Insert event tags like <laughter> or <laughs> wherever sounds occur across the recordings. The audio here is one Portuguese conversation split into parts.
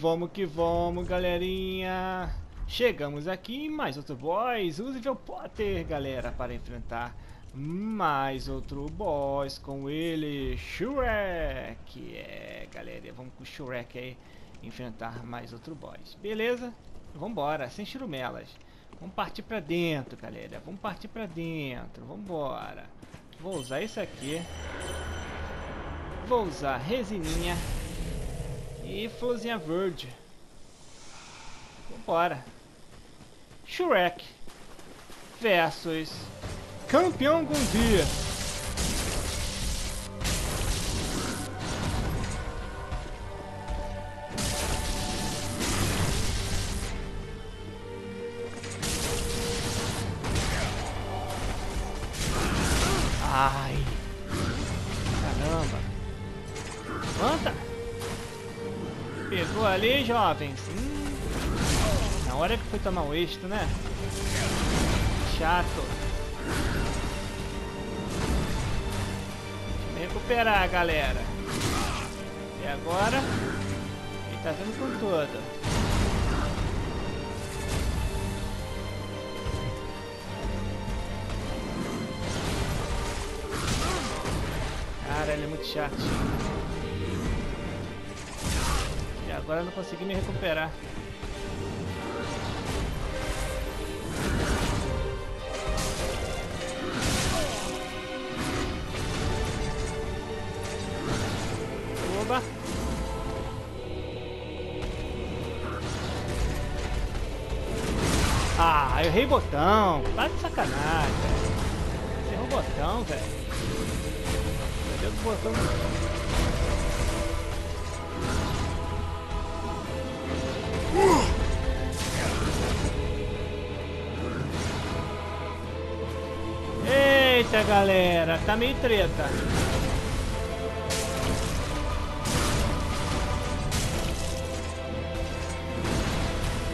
vamos que vamos, galerinha. Chegamos aqui em mais outro boss. Use o Potter, galera, para enfrentar mais outro boss com ele, Shrek. É, galera, vamos com o Shrek aí enfrentar mais outro boss. Beleza? Vambora, sem churumelas. Vamos partir pra dentro, galera. Vamos partir pra dentro. Vambora. Vou usar isso aqui. Vou usar resininha. E florzinha verde. Vambora. Shrek versus Campeão Gundir. Ai. Caramba. Levanta. Pegou ali, jovens. Hum. Na hora que foi tomar o êxito, né? Chato. Deixa eu recuperar, galera. E agora? Ele tá vindo com tudo. Cara, ele é muito chato. Agora eu não consegui me recuperar. Oba! Ah, eu errei botão. Para de sacanagem, errou o botão, velho. Deus, o botão. Eita, galera. Tá meio treta.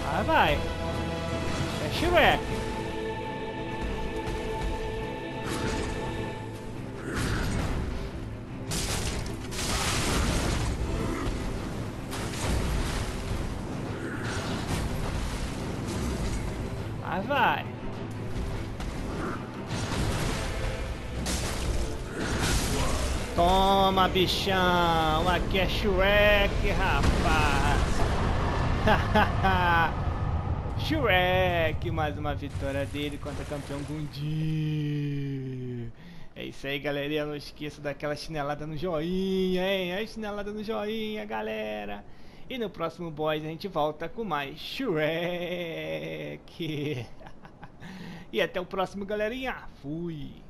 Ah, vai. É Shrek. Ah, vai. Toma, bichão. Aqui é Shrek, rapaz. <laughs> Shrek, mais uma vitória dele contra o campeão Gundi. É isso aí, galerinha. Não esqueça daquela chinelada no joinha, hein? A chinelada no joinha, galera. E no próximo boss a gente volta com mais Shrek. <laughs> e até o próximo, galerinha. Fui.